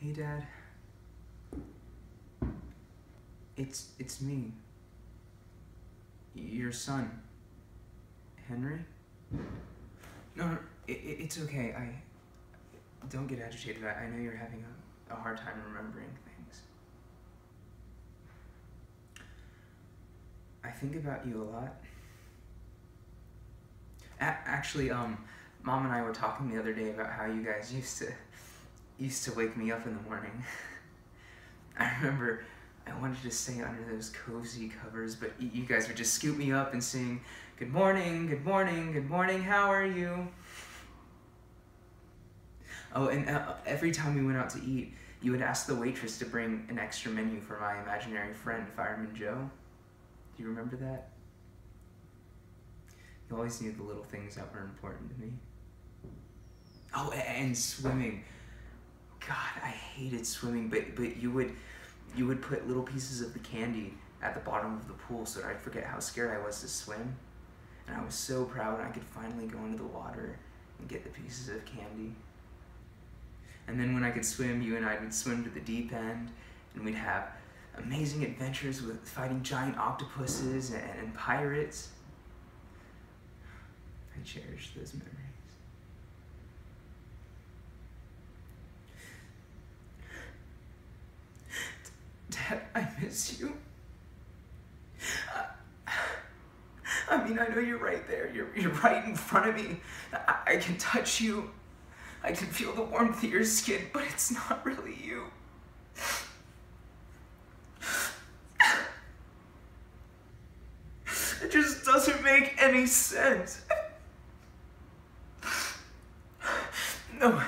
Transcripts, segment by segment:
Hey, Dad. It's it's me. Your son. Henry. No, no it, it's okay. I don't get agitated. I, I know you're having a, a hard time remembering things. I think about you a lot. A- actually, um, mom and I were talking the other day about how you guys used to used to wake me up in the morning. I remember I wanted to stay under those cozy covers, but you guys would just scoop me up and sing, Good morning, good morning, good morning, how are you? Oh, and uh, every time we went out to eat, you would ask the waitress to bring an extra menu for my imaginary friend, Fireman Joe. Do you remember that? You always knew the little things that were important to me. Oh, and swimming. God, I hated swimming, but but you would you would put little pieces of the candy at the bottom of the pool so that I'd forget how scared I was to swim. And I was so proud I could finally go into the water and get the pieces of candy. And then when I could swim, you and I would swim to the deep end and we'd have amazing adventures with fighting giant octopuses and, and pirates. I cherish those memories. Dad, I miss you. I mean, I know you're right there. You're, you're right in front of me. I, I can touch you. I can feel the warmth of your skin, but it's not really you. It just doesn't make any sense. No,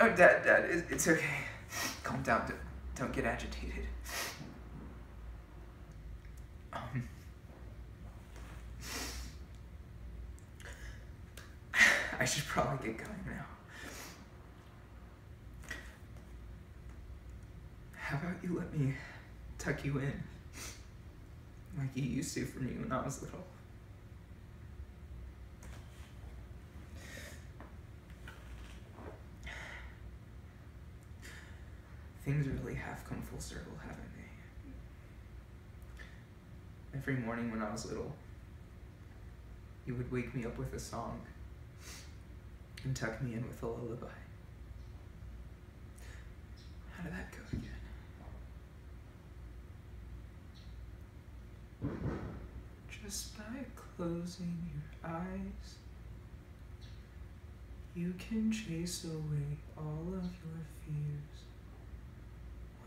oh, Dad, Dad, it's okay. Calm down. Don't, don't get agitated. Um, I should probably get going now. How about you let me tuck you in? Like you used to for me when I was little. Things really have come full circle, haven't they? Every morning when I was little, you would wake me up with a song and tuck me in with a lullaby. How did that go again? Just by closing your eyes, you can chase away all of your fears,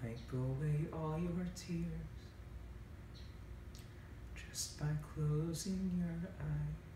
wipe away all your tears. Just by closing your eyes.